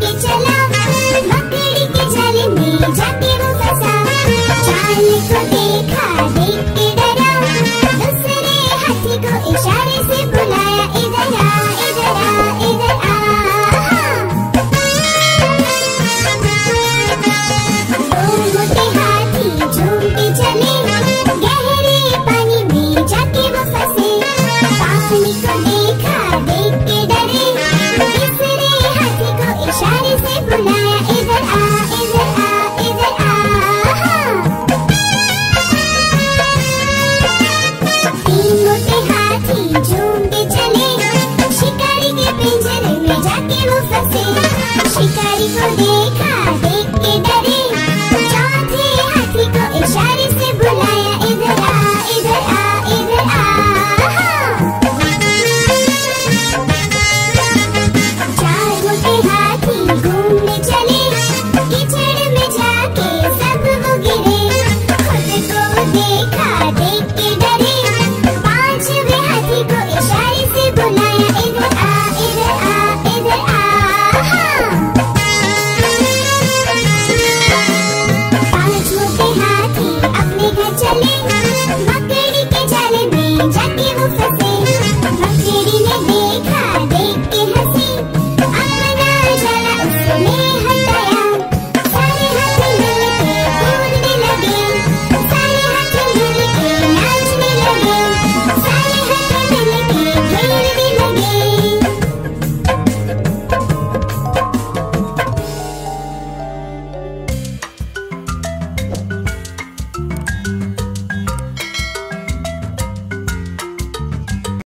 के चला बकरी के जाल में जाके वो फंसा चाल को देखा, देख के डरा। दूसरे हाथी को इशारे से बुलाया, इधर आ इधर आ इधर आ। हाँ। दो मोटे हाथी झूम के चले। गहरे पानी में जाके वो फंसे। पानी को शिकारी को देखा देख